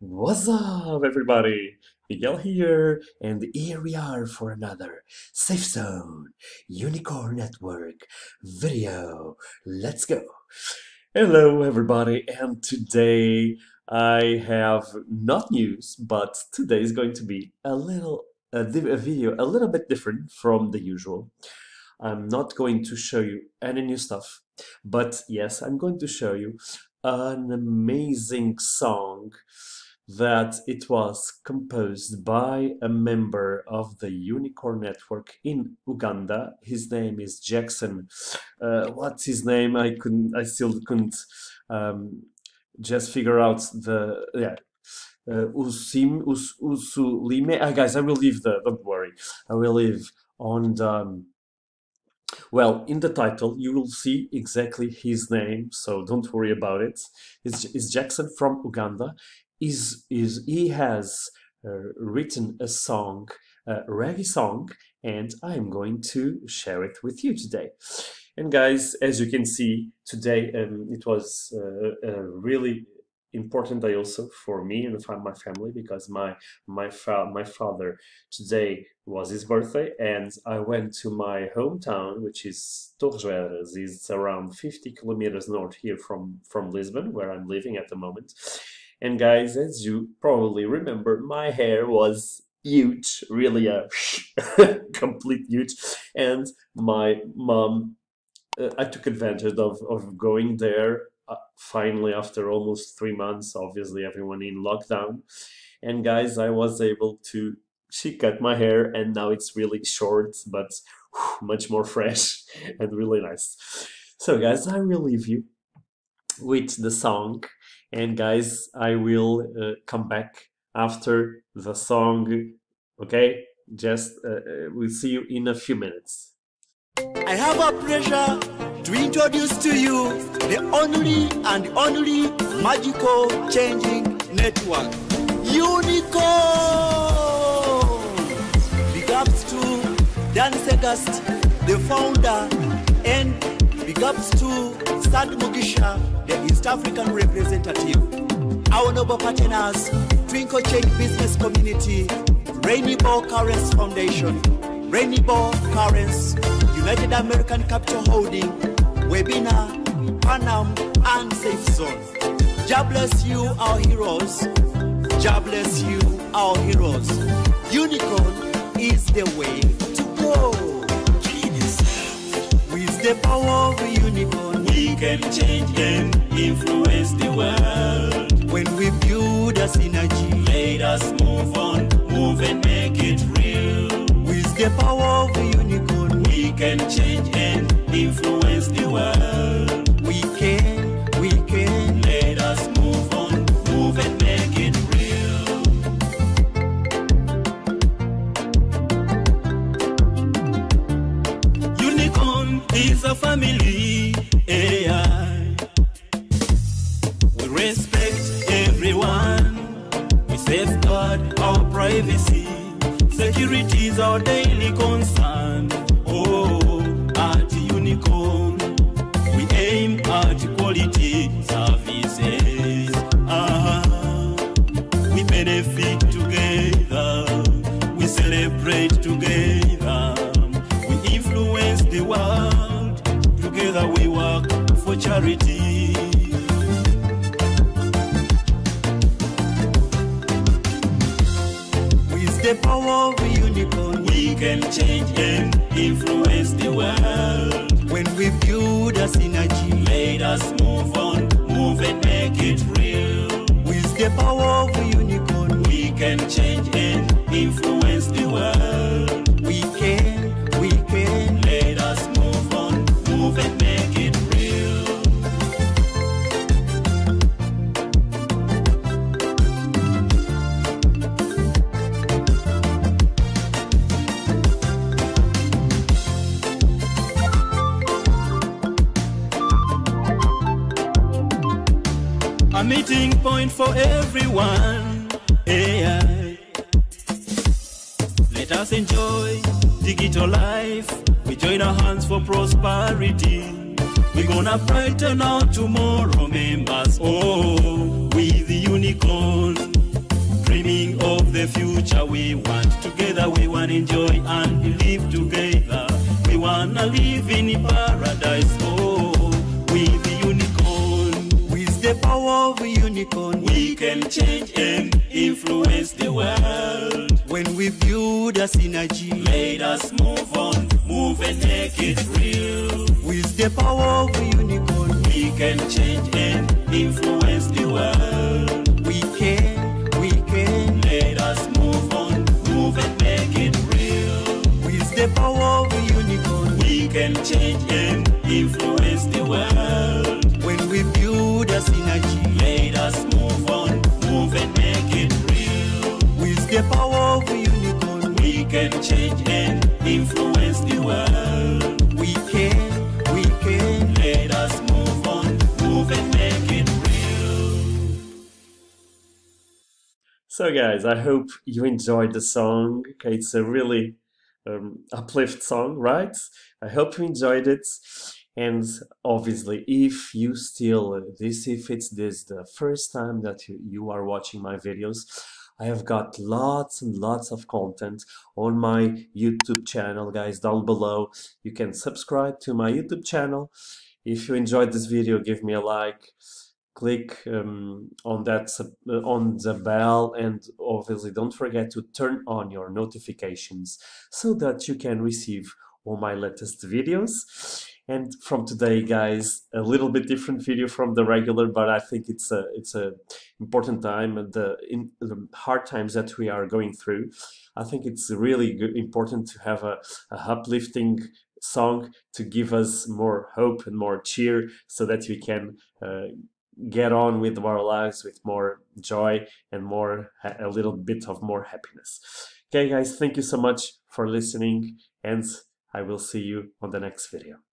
What's up, everybody? Miguel here, and here we are for another Safe Zone Unicorn Network video. Let's go. Hello, everybody, and today I have not news, but today is going to be a little a, a video a little bit different from the usual. I'm not going to show you any new stuff, but yes, I'm going to show you an amazing song that it was composed by a member of the Unicorn Network in Uganda. His name is Jackson. Uh, what's his name? I couldn't. I still couldn't um, just figure out the yeah. Uh, Usim Us, Usulime. Ah, guys, I will leave the. Don't worry. I will leave on the. Um, well, in the title, you will see exactly his name, so don't worry about it. It's, it's Jackson from Uganda is is he has uh, written a song, a reggae song, and I'm going to share it with you today. And guys, as you can see today, um, it was uh, a really important day also for me and for my family because my my fa my father today was his birthday and I went to my hometown which is Torres it's around 50 kilometers north here from from Lisbon where I'm living at the moment and guys, as you probably remember, my hair was huge, really a complete huge. And my mom, uh, I took advantage of, of going there uh, finally after almost three months, obviously everyone in lockdown. And guys, I was able to, she cut my hair and now it's really short, but whew, much more fresh and really nice. So guys, I will leave you with the song and guys i will uh, come back after the song okay? Just uh, uh, we'll see you in a few minutes. I have a pleasure to introduce to you the only and only magical changing network unicorn. Big ups to dan segast the founder and big ups to sad mugisha the East African representative, our noble partners, Twinkle Change Business Community, Rainbow Currency Foundation, Rainbow Currency, United American Capital Holding, Webinar, Panam, and Safe Zone. God bless you, our heroes. God bless you, our heroes. Unicorn is the way to go. With the power of a unicorn, we can change and influence the world. When we build a synergy, let us move on, move and make it real. With the power of a unicorn, we can change and influence Is a family. AI. We respect everyone. We safeguard our privacy. Security is our daily concern. Oh, at Unicorn, we aim at quality services. Ah, we benefit together. We celebrate together. Charity. With the power of a unicorn, we can change and influence the world. When we build a synergy, let us move on, move and make it real. With the power of a unicorn, we can change A meeting point for everyone. AI. Let us enjoy digital life. We join our hands for prosperity. We're gonna brighten our tomorrow, members. Oh, with the unicorn. Dreaming of the future we want. Together we wanna enjoy and live together. We wanna live in paradise. Oh, of unicorn, We can change and influence the world. when we build a synergy. Let us move on, move and make it real. With the power of a unicorn, We can change and influence the world. we can, we can. Let us move on, move and make it real. With the power of a unicorn, We can change and influence the world. The power of unicorn, We can change and influence the world. we can, we can. Let us move on, move and make it real. So, guys, I hope you enjoyed the song. Okay, it's a really um, uplift song, right? I hope you enjoyed it. And obviously, if you still this, if it's this the first time that you, you are watching my videos, I have got lots and lots of content on my YouTube channel, guys. Down below, you can subscribe to my YouTube channel. If you enjoyed this video, give me a like click um, on that uh, on the bell and obviously don't forget to turn on your notifications so that you can receive all my latest videos and from today guys a little bit different video from the regular but i think it's a it's a important time and the in the hard times that we are going through. I think it's really good, important to have a, a uplifting song to give us more hope and more cheer so that we can uh, get on with our lives with more joy and more a little bit of more happiness. Okay guys thank you so much for listening and i will see you on the next video